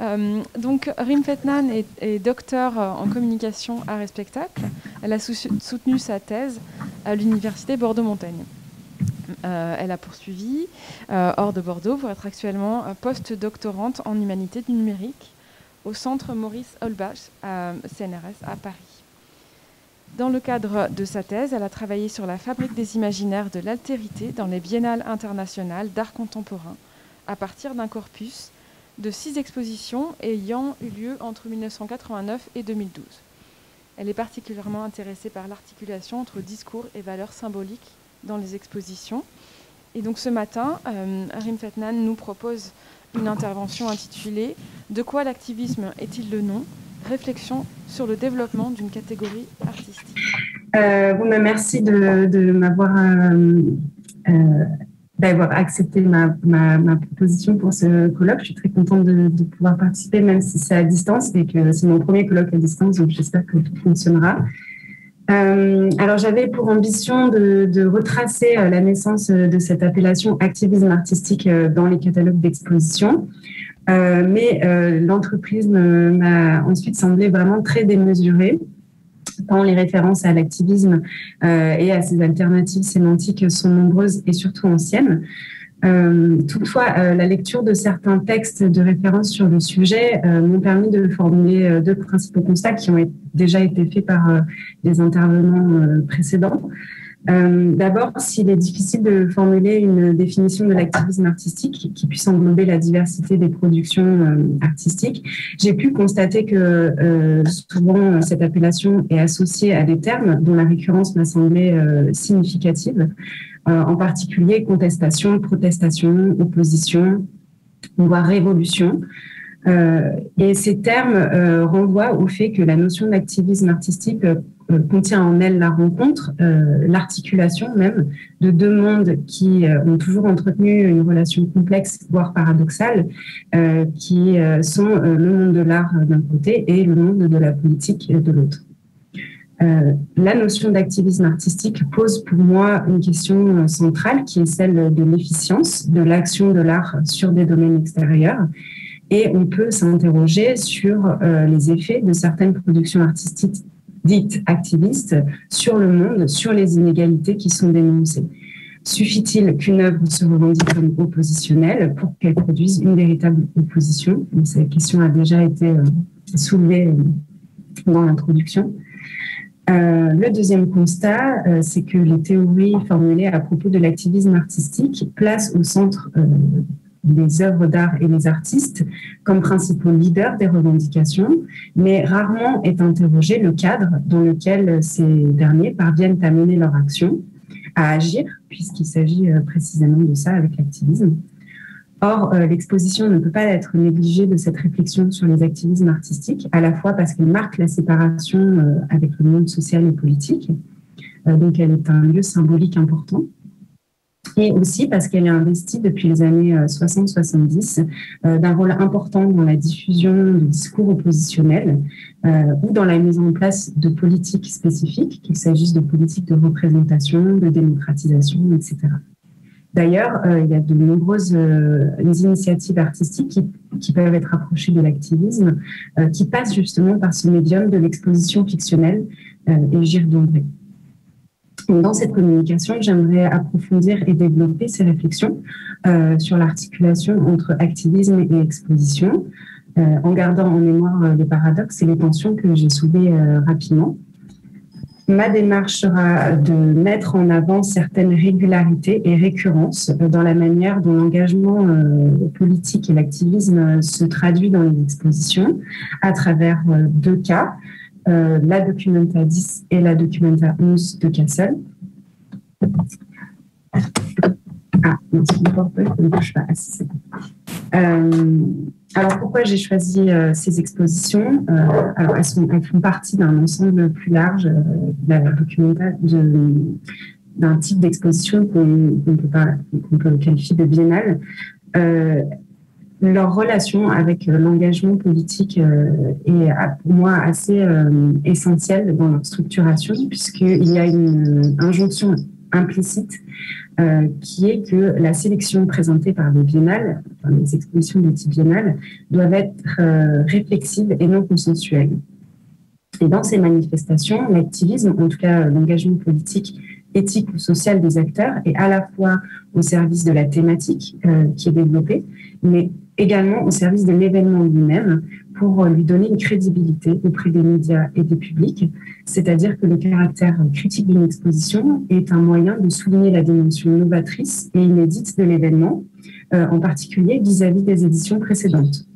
Euh, donc, Rim Fetnan est, docteur en communication art et spectacle. Elle a soutenu sa thèse à l'université Bordeaux-Montaigne. Euh, elle a poursuivi euh, hors de Bordeaux pour être actuellement post-doctorante en humanité du numérique au centre Maurice Holbach à CNRS à Paris. Dans le cadre de sa thèse, elle a travaillé sur la fabrique des imaginaires de l'altérité dans les biennales internationales d'art contemporain à partir d'un corpus de six expositions ayant eu lieu entre 1989 et 2012. Elle est particulièrement intéressée par l'articulation entre discours et valeurs symboliques dans les expositions. Et donc ce matin, euh, Rim Fetnan nous propose une intervention intitulée De quoi l'activisme est-il le nom? Réflexion sur le développement d'une catégorie artistique. Euh, ben, merci de, de m'avoir euh, euh d'avoir accepté ma, ma, proposition pour ce colloque. Je suis très contente de, pouvoir participer, même si c'est à distance et que c'est mon premier colloque à distance, donc j'espère que tout fonctionnera. Euh, alors j'avais pour ambition de, de, retracer euh, la naissance de cette appellation activisme artistique euh, dans les catalogues d'exposition. Euh, mais euh, l'entreprise m'a ensuite semblé vraiment très démesurée tant les références à l'activisme euh, et à ses alternatives sémantiques sont nombreuses et surtout anciennes. Euh, toutefois, euh, la lecture de certains textes de référence sur le sujet m'ont permis de formuler deux principaux constats qui ont déjà été faits par les intervenants précédents. Euh, D'abord, s'il est difficile de formuler une définition de l'activisme artistique qui puisse englober la diversité des productions euh, artistiques, j'ai pu constater que euh, souvent cette appellation est associée à des termes dont la récurrence m'a semblé significative, en particulier contestation, protestation, opposition, voire révolution. Et ces termes renvoient au fait que la notion d'activisme artistique euh, contient en elle la rencontre, l'articulation même de deux mondes qui ont toujours entretenu une relation complexe, voire paradoxale, qui sont le monde de l'art d'un côté et le monde de la politique de l'autre. Euh, la notion d'activisme artistique pose pour moi une question centrale qui est celle de l'efficience de l'action de l'art sur des domaines extérieurs et on peut s'interroger sur euh, les effets de certaines productions artistiques dites activistes sur le monde, sur les inégalités qui sont dénoncées. Suffit-il qu'une œuvre se revendique comme oppositionnelle pour qu'elle produise une véritable opposition? Cette question a déjà été euh, soulevée dans l'introduction. Euh, le deuxième constat, euh, c'est que les théories formulées à propos de l'activisme artistique placent au centre euh, les œuvres d'art et les artistes comme principaux leaders des revendications, mais rarement est interrogé le cadre dans lequel ces derniers parviennent à mener leur action, à agir, puisqu'il s'agit euh, précisément de ça avec l'activisme. Or, euh, l'exposition ne peut pas être négligée de cette réflexion sur les activismes artistiques, à la fois parce qu'elle marque la séparation euh, avec le monde social et politique, donc elle est un lieu symbolique important, et aussi parce qu'elle est investie depuis les années 60-70 euh, euh, d'un rôle important dans la diffusion de discours oppositionnels euh, ou dans la mise en place de politiques spécifiques, qu'il s'agisse de politiques de représentation, de démocratisation, etc. D'ailleurs, il y a de nombreuses initiatives artistiques qui, peuvent être approchées de l'activisme, qui passent justement par ce médium de l'exposition fictionnelle, et j'y. Dans cette communication, j'aimerais approfondir et développer ces réflexions euh, sur l'articulation entre activisme et exposition, euh, en gardant en mémoire euh, les paradoxes et les tensions que j'ai soulevées rapidement. Ma démarche sera de mettre en avant certaines régularités et récurrences dans la manière dont l'engagement politique et l'activisme se traduit dans les expositions à travers deux cas euh, la Documenta 10 et la Documenta 11 de Kassel. Ah, euh, alors, pourquoi j'ai choisi euh, ces expositions? Alors, elles, font partie d'un ensemble plus large, la Documenta, d'un type d'exposition qu'on qu peut, peut, qualifier de biennale. Leur relation avec euh, l'engagement politique euh, est pour moi assez euh, essentielle dans leur structuration puisqu'il y a une injonction implicite, qui est que la sélection présentée par les biennales, les expositions de type biennale, doivent être réflexives et non consensuelles. Et dans ces manifestations, l'activisme, en tout cas l'engagement politique, éthique ou social des acteurs, est à la fois au service de la thématique qui est développée, mais également au service de l'événement lui-même pour lui donner une crédibilité auprès des médias et des publics. C'est-à-dire que le caractère critique d'une exposition est un moyen de souligner la dimension novatrice et inédite de l'événement, euh, en particulier vis-à-vis des éditions précédentes.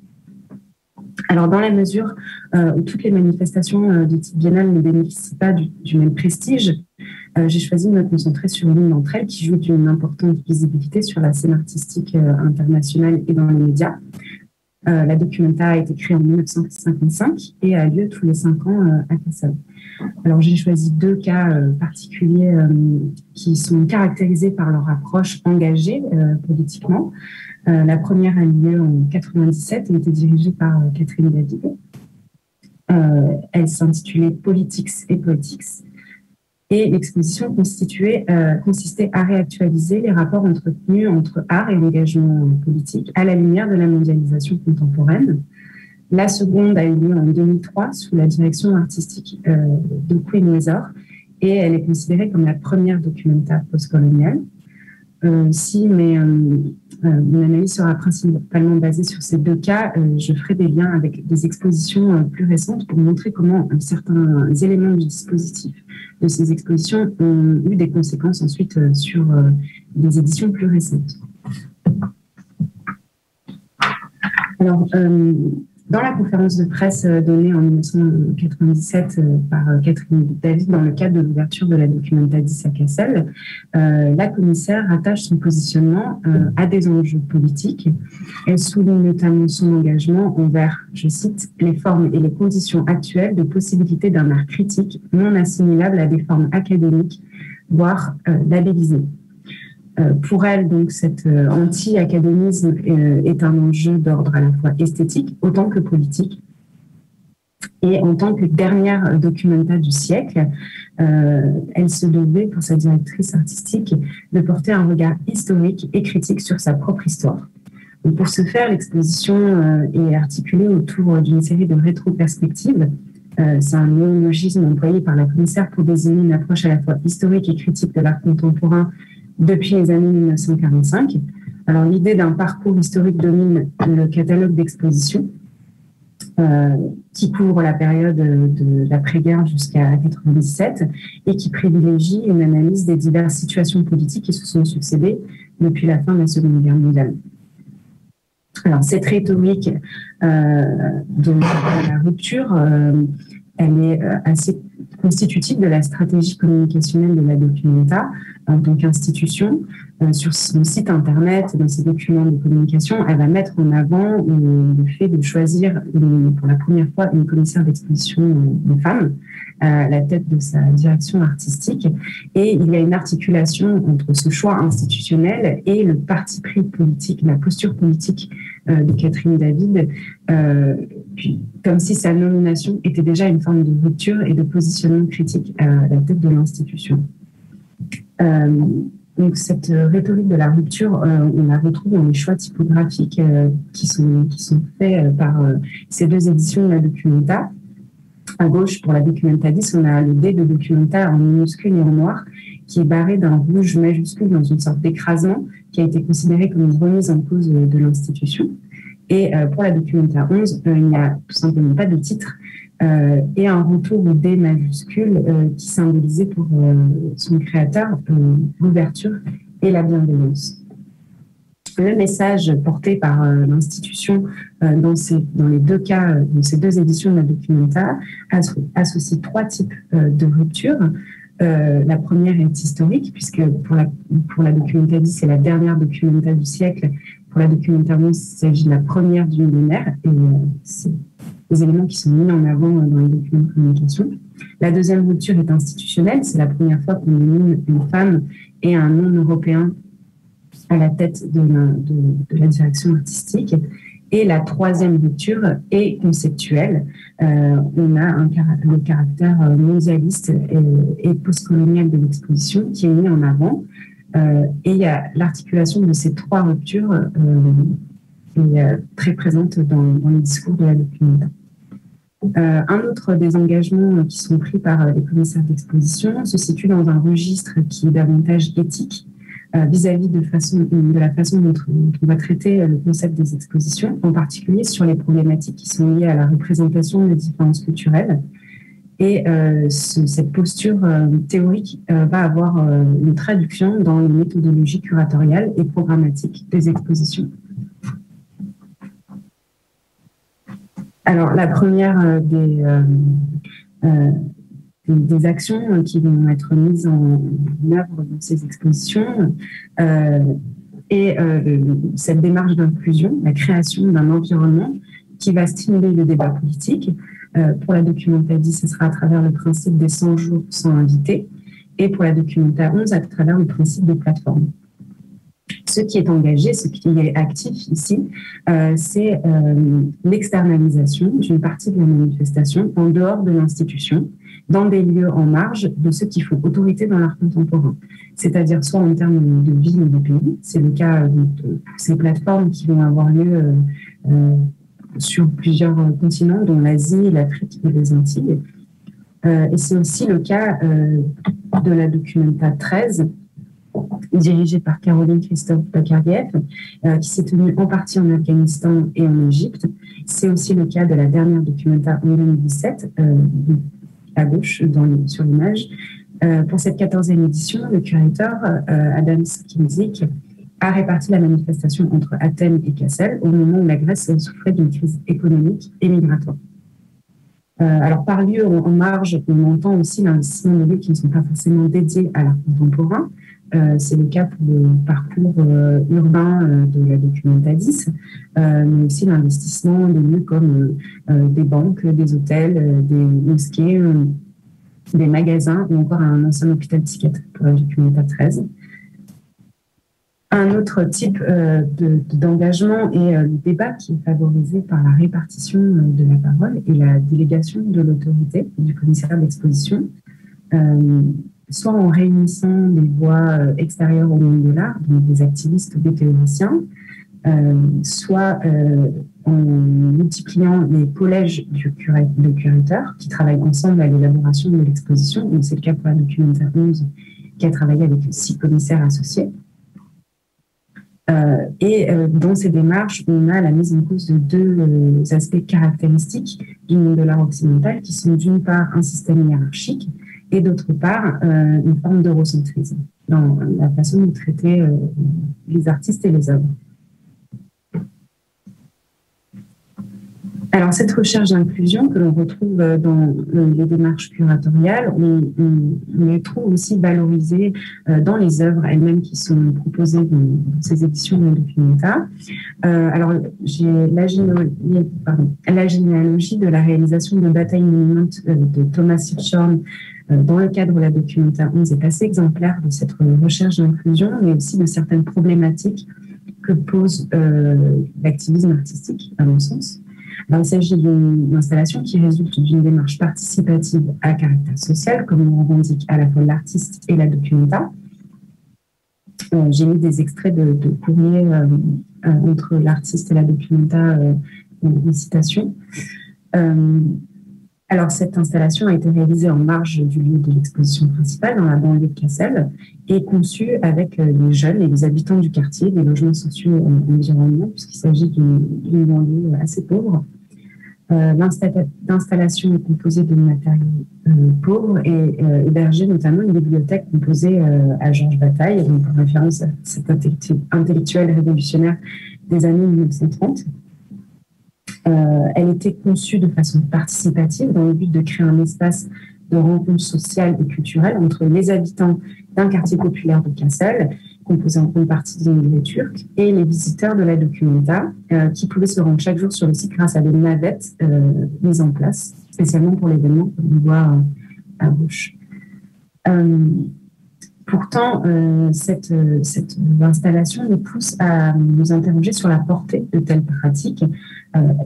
Alors, dans la mesure euh, où toutes les manifestations euh, de type biennale ne bénéficient pas du, même prestige, euh, j'ai choisi de me concentrer sur l'une d'entre elles qui joue d'une importante visibilité sur la scène artistique euh, internationale et dans les médias. Euh, la Documenta a été créée en 1955 et a lieu tous les cinq ans à Cassel. Alors j'ai choisi deux cas particuliers qui sont caractérisés par leur approche engagée politiquement. la première a lieu en 97 et était dirigée par Catherine David. elle s'intitulait Politics et Politics et l'exposition euh, consistait à réactualiser les rapports entretenus entre art et engagement politique à la lumière de la mondialisation contemporaine. La seconde a eu lieu en 2003 sous la direction artistique euh, de Queen Wizard et elle est considérée comme la première documentaire postcoloniale. Euh, si mes, mon analyse sera principalement basée sur ces deux cas, je ferai des liens avec des expositions plus récentes pour montrer comment certains éléments du dispositif de ces expositions ont eu des conséquences ensuite sur des éditions plus récentes. Alors, dans la conférence de presse euh, donnée en 1997 euh, par euh, Catherine David dans le cadre de l'ouverture de la Documenta 10 à Cassel, la commissaire attache son positionnement à des enjeux politiques. Elle souligne notamment son engagement envers, je cite, les formes et les conditions actuelles de possibilité d'un art critique non assimilable à des formes académiques, voire labellisées. Euh, pour elle, donc, cet euh, anti-académisme euh, est un enjeu d'ordre à la fois esthétique autant que politique. Et en tant que dernière documenta du siècle, elle se devait, pour sa directrice artistique, de porter un regard historique et critique sur sa propre histoire. pour ce faire, l'exposition est articulée autour d'une série de rétroperspectives. C'est un néologisme employé par la commissaire pour désigner une approche à la fois historique et critique de l'art contemporain depuis les années 1945. Alors l'idée d'un parcours historique domine le catalogue d'exposition euh, qui couvre la période de l'après-guerre jusqu'à 1997 et qui privilégie une analyse des diverses situations politiques qui se sont succédées depuis la fin de la Seconde Guerre mondiale. Alors cette rhétorique euh, de, la rupture, euh, elle est assez constitutive de la stratégie communicationnelle de la Documenta en tant qu'institution. Euh, sur son site internet, dans ses documents de communication, elle va mettre en avant le, fait de choisir pour la première fois une commissaire d'exposition de femmes à la tête de sa direction artistique. Et il y a une articulation entre ce choix institutionnel et le parti pris politique, la posture politique euh, de Catherine David, euh, puis, comme si sa nomination était déjà une forme de rupture et de positionnement critique à la tête de l'institution. Euh, donc cette rhétorique de la rupture, euh, on la retrouve dans les choix typographiques euh, qui, sont, qui sont faits par ces deux éditions de la Documenta. À gauche, pour la Documenta 10, on a le D de Documenta en minuscule et en noir, qui est barré d'un rouge majuscule dans une sorte d'écrasement qui a été considéré comme une remise en cause de l'institution. Et pour la Documenta 11, il n'y a tout simplement pas de titre euh, et un retour au D majuscule euh, qui symbolisait pour euh, son créateur l'ouverture et la bienveillance. Le message porté par l'institution dans, dans les deux cas, dans ces deux éditions de la Documenta, associe trois types de ruptures. la première est historique, puisque pour la, pour la Documenta 10, c'est la dernière Documenta du siècle. Pour la Documenta 11, il s'agit de la première du millénaire. Et c'est des éléments qui sont mis en avant dans les documents de communication. La deuxième rupture est institutionnelle. C'est la première fois qu'on nomme une femme et un non-européen à la tête de la, direction artistique. Et la troisième rupture est conceptuelle. Euh, on a le caractère mondialiste et, et postcolonial de l'exposition qui est mis en avant. Euh, et il y a l'articulation de ces trois ruptures est euh, très présente dans, dans, le discours de la documentaire. Euh, un autre des engagements qui sont pris par les commissaires d'exposition se situe dans un registre qui est davantage éthique vis-à-vis de, la façon dont on va traiter le concept des expositions, en particulier sur les problématiques qui sont liées à la représentation des différences culturelles. Et euh, ce, cette posture euh, théorique euh, va avoir une traduction dans les méthodologies curatoriales et programmatiques des expositions. Alors, la première des, des actions qui vont être mises en œuvre dans ces expositions est cette démarche d'inclusion, la création d'un environnement qui va stimuler le débat politique, euh, pour la documentaire 10, ce sera à travers le principe des 100 jours sans invité. Et pour la documentaire 11, à travers le principe de plateforme. Ce qui est engagé, ce qui est actif ici, euh, c'est euh, l'externalisation d'une partie de la manifestation en dehors de l'institution, dans des lieux en marge de ceux qui font autorité dans l'art contemporain. C'est-à-dire soit en termes de ville ou de pays, c'est le cas de ces plateformes qui vont avoir lieu sur plusieurs continents, dont l'Asie, l'Afrique et les Antilles. Euh, et c'est aussi le cas euh, de la Documenta 13, dirigée par Caroline Christophe Bakariev, euh, qui s'est tenue en partie en Afghanistan et en Égypte. C'est aussi le cas de la dernière Documenta en 2017, à gauche sur l'image. pour cette 14e édition, le curateur Adam Kinzik a réparti la manifestation entre Athènes et Cassel au moment où la Grèce souffrait d'une crise économique et migratoire. Euh, alors, par lieu en, marge, on entend aussi l'investissement de lieux qui ne sont pas forcément dédiés à l'art contemporain. Euh, c'est le cas pour le parcours euh, urbain de la Documenta 10, mais aussi l'investissement de lieux comme des banques, des hôtels, des mosquées, des magasins ou encore un ancien hôpital psychiatrique pour la Documenta 13. Un autre type euh, d'engagement est euh, le débat qui est favorisé par la répartition euh, de la parole et la délégation de l'autorité du commissaire d'exposition, soit en réunissant des voix extérieures au monde de l'art, donc des activistes ou des théoriciens, soit en multipliant les collèges de curateurs qui travaillent ensemble à l'élaboration de l'exposition. C'est le cas pour la documentaire 11 qui a travaillé avec six commissaires associés. Euh, et euh, dans ces démarches, on a la mise en cause de deux euh, aspects caractéristiques du monde de l'art occidental, qui sont d'une part un système hiérarchique et d'autre part une forme d'eurocentrisme dans la façon de traiter les artistes et les œuvres. Alors, cette recherche d'inclusion que l'on retrouve dans les démarches curatoriales, on, les trouve aussi valorisées euh, dans les œuvres elles-mêmes qui sont proposées dans ces éditions de Documenta. Euh, alors, j'ai la, généalogie de la réalisation de Bataille euh, de Thomas Hirschhorn dans le cadre de la Documenta 11 est assez exemplaire de cette recherche d'inclusion, mais aussi de certaines problématiques que pose l'activisme artistique, à mon sens il s'agit d'une installation qui résulte d'une démarche participative à caractère social, comme on revendique à la fois l'artiste et la documenta. Euh, j'ai mis des extraits de, de courriers euh, euh, entre l'artiste et la documenta en citation. Alors, cette installation a été réalisée en marge du lieu de l'exposition principale, dans la banlieue de Cassel, et conçue avec les jeunes et les habitants du quartier, des logements sociaux environnants, puisqu'il s'agit d'une banlieue assez pauvre. Euh, l'installation est composée de matériaux euh, pauvres et euh, hébergeait notamment une bibliothèque composée à Georges Bataille, donc pour référence à cet intellectuel révolutionnaire des années 1930. Elle était conçue de façon participative dans le but de créer un espace de rencontre sociale et culturelle entre les habitants d'un quartier populaire de Cassel composé en grande partie d'immigrés turcs, et les visiteurs de la Documenta, euh, qui pouvaient se rendre chaque jour sur le site grâce à des navettes euh, mises en place, spécialement pour l'événement, que l'on voit euh, à gauche. Pourtant, cette, cette installation nous pousse à nous interroger sur la portée de telles pratiques.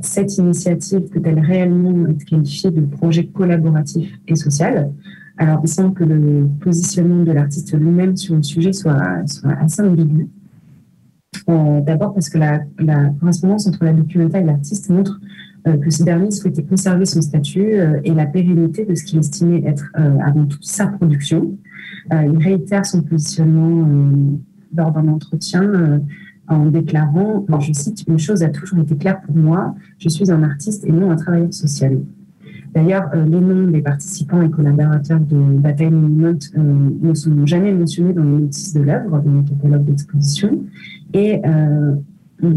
Cette initiative peut-elle réellement être qualifiée de projet collaboratif et social? Alors, il semble que le positionnement de l'artiste lui-même sur le sujet soit, assez ambigu. Euh, d'abord parce que la, correspondance entre la documenta et l'artiste montre euh, que ce dernier souhaitait conserver son statut euh, et la pérennité de ce qu'il estimait être avant tout sa production. il réitère son positionnement lors d'un entretien en déclarant, je cite, Une chose a toujours été claire pour moi, je suis un artiste et non un travailleur social. D'ailleurs, les noms des participants et collaborateurs de Bataille Monument ne sont jamais mentionnés dans les notices de l'œuvre, dans le catalogue d'exposition. Et euh, on,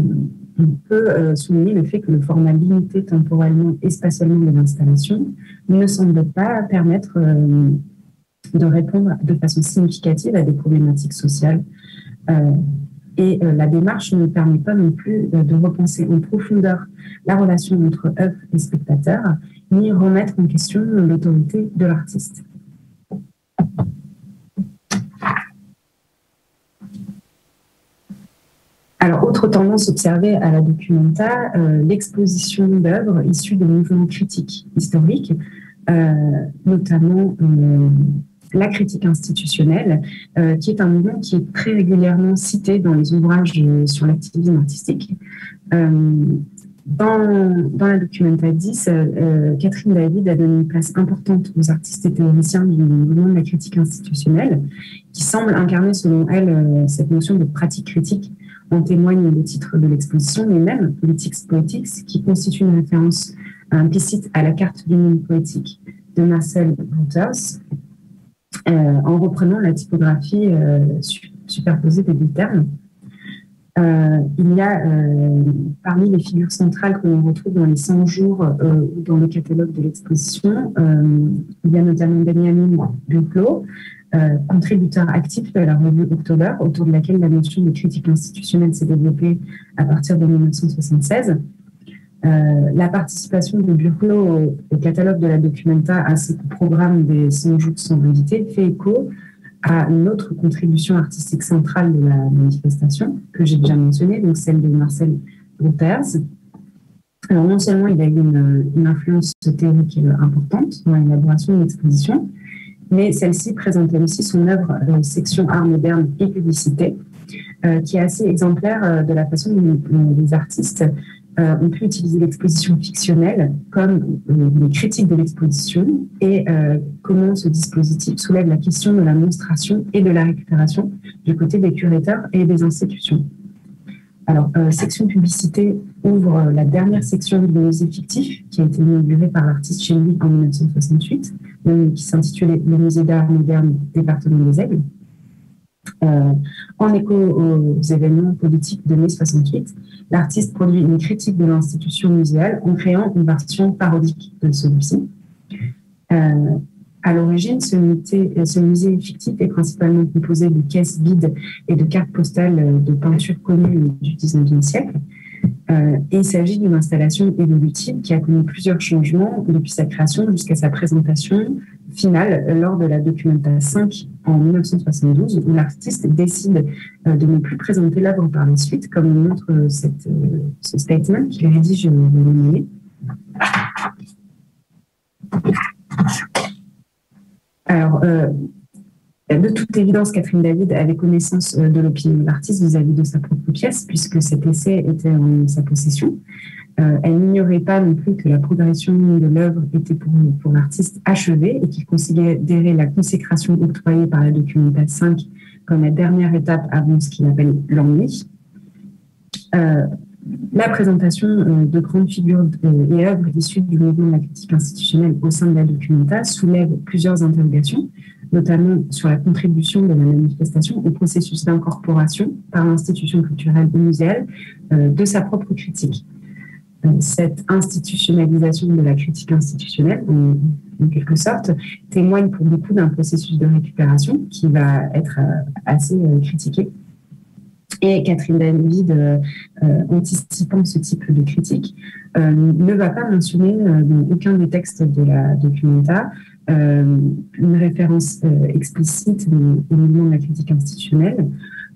peut euh, souligner le fait que le format limité temporellement et spatialement de l'installation ne semble pas permettre euh, de répondre de façon significative à des problématiques sociales. Et la démarche ne permet pas non plus de repenser en profondeur la relation entre œuvre et spectateur, ni remettre en question l'autorité de l'artiste. Alors, autre tendance observée à la documenta, euh, l'exposition d'œuvres issues de mouvements critiques historiques, euh, notamment euh, la critique institutionnelle, qui est un mouvement qui est très régulièrement cité dans les ouvrages sur l'activisme artistique. Dans, dans, la Documenta 10, Catherine David a donné une place importante aux artistes et théoriciens du mouvement de la critique institutionnelle, qui semble incarner, selon elle, cette notion de pratique critique en témoigne le titre de l'exposition, mais même Politics Poetics, qui constitue une référence implicite à la carte du monde poétique de Marcel Wouters, euh, en reprenant la typographie euh, superposée des deux termes. Euh, il y a parmi les figures centrales que l'on retrouve dans les 100 jours ou dans le catalogue de l'exposition, il y a notamment Benjamin Buclo, euh, contributeur actif de la revue October, autour de laquelle la notion de critique institutionnelle s'est développée à partir de 1976. Euh, la participation de Burklo au, catalogue de la Documenta ainsi qu'au programme des 100 jours de sobriété fait écho à une autre contribution artistique centrale de la manifestation que j'ai déjà mentionnée, donc celle de Marcel Groupers. Alors non seulement il a eu une, influence théorique importante dans l'élaboration de l'exposition, mais celle-ci présente aussi son œuvre section art moderne et publicité, euh, qui est assez exemplaire euh, de la façon dont les artistes ont pu utiliser l'exposition fictionnelle comme les critiques de l'exposition et comment ce dispositif soulève la question de la monstration et de la récupération du côté des curateurs et des institutions. Alors, section publicité ouvre la dernière section du musée fictif qui a été inaugurée par l'artiste chez lui en 1968 qui s'intitulait Le musée d'art moderne département des Aigles. Euh, en écho aux événements politiques de mai 68, l'artiste produit une critique de l'institution muséale en créant une version parodique de celui-ci. Euh, à l'origine, ce, musée fictif est principalement composé de caisses vides et de cartes postales de peintures connues du 19e siècle. Euh, il s'agit d'une installation évolutive qui a connu plusieurs changements depuis sa création jusqu'à sa présentation finale lors de la Documenta 5 en 1972, où l'artiste décide euh, de ne plus présenter l'œuvre par la suite, comme montre euh, ce statement qu'il rédige le Alors, de toute évidence, Catherine David avait connaissance euh, de l'opinion de l'artiste vis-à-vis de sa propre pièce, puisque cet essai était en sa possession. Euh, elle n'ignorait pas non plus que la progression de l'œuvre était pour, l'artiste achevée et qu'il considérait la consécration octroyée par la Documenta 5 comme la dernière étape avant ce qu'il appelle l'ennui. Euh, la présentation de grandes figures et œuvres issues du mouvement de la critique institutionnelle au sein de la Documenta soulève plusieurs interrogations notamment sur la contribution de la manifestation au processus d'incorporation par l'institution culturelle ou muséale euh, de sa propre critique. Euh, cette institutionnalisation de la critique institutionnelle, en, quelque sorte, témoigne pour beaucoup d'un processus de récupération qui va être euh, assez critiqué. Et Catherine David, anticipant ce type de critique, ne va pas mentionner dans aucun des textes de la documenta une référence explicite au mouvement de la critique institutionnelle.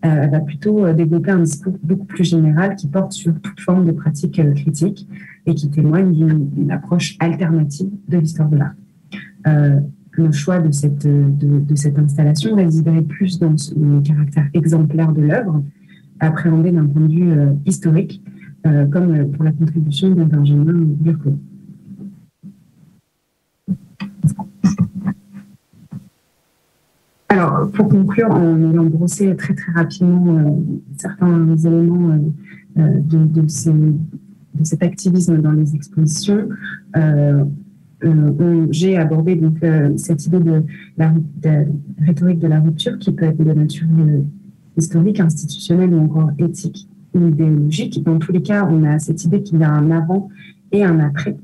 Elle va plutôt développer un discours beaucoup plus général qui porte sur toute forme de pratique critique et qui témoigne d'une approche alternative de l'histoire de l'art le choix de cette, installation résiderait plus dans le caractère exemplaire de l'œuvre, appréhendé d'un point de vue euh, historique, euh, comme pour la contribution de Benjamin Burko. Pour conclure, en ayant brossé très très rapidement euh, certains éléments de, de, cet activisme dans les expositions, euh, j'ai abordé donc euh, cette idée de la rhétorique de la rupture qui peut être de nature euh, historique, institutionnelle ou encore éthique ou idéologique. Dans tous les cas, on a cette idée qu'il y a un avant et un après.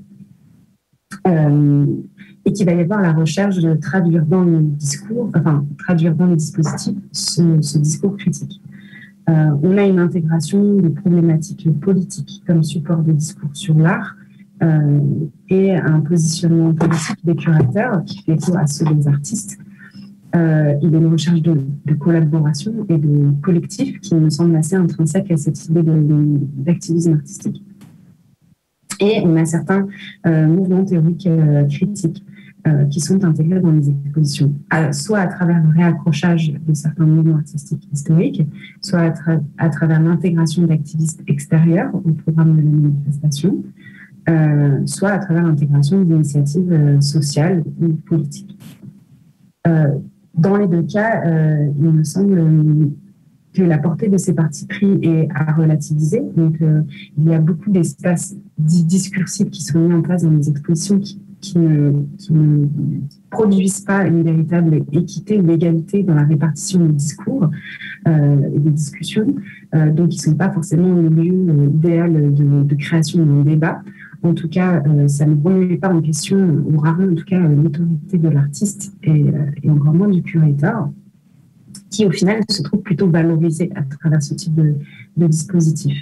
Et qu'il va y avoir la recherche de traduire dans le discours, enfin, traduire dans les dispositifs ce, discours critique. on a une intégration de problématiques politiques comme support de discours sur l'art, euh, et un positionnement politique des curateurs qui fait écho à ceux des artistes. Euh, il y a une recherche de, collaboration et de collectif qui me semble assez intrinsèque à cette idée d'activisme artistique. Et on a certains euh, mouvements théoriques critiques qui sont intégrés dans les expositions, soit à travers le réaccrochage de certains mouvements artistiques historiques, soit à, travers l'intégration d'activistes extérieurs au programme de la manifestation, euh, soit à travers l'intégration d'initiatives euh, sociales ou politiques. Euh, dans les deux cas, il me semble que la portée de ces partis pris est à relativiser. Donc, il y a beaucoup d'espaces discursifs qui sont mis en place dans les expositions qui, qui, ne, produisent pas une véritable équité ou égalité dans la répartition des discours et des discussions, donc qui ne sont pas forcément le lieu idéal de, création d'un débat. En tout cas, euh, ça ne remet pas en question, ou rarement en tout cas, l'autorité de l'artiste et, euh, et, encore moins du curateur, qui au final se trouve plutôt valorisé à travers ce type de dispositif.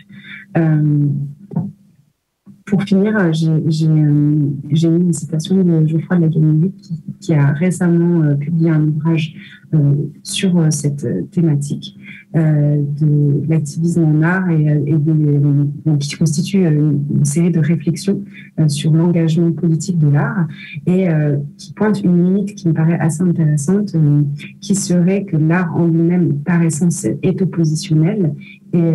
Euh, pour finir, j'ai mis une citation de Geoffroy de la qui, a récemment publié un ouvrage sur cette thématique euh, de l'activisme en art et, euh, qui constitue euh, une série de réflexions sur l'engagement politique de l'art et qui pointe une limite qui me paraît assez intéressante, qui serait que l'art en lui-même, par essence, est oppositionnel et,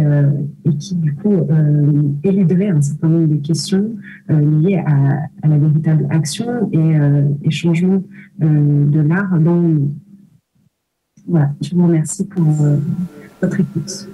qui du coup euh, éluderait un certain nombre de questions liées à, la véritable action et changement de l'art dans le. Voilà, je vous remercie pour votre écoute.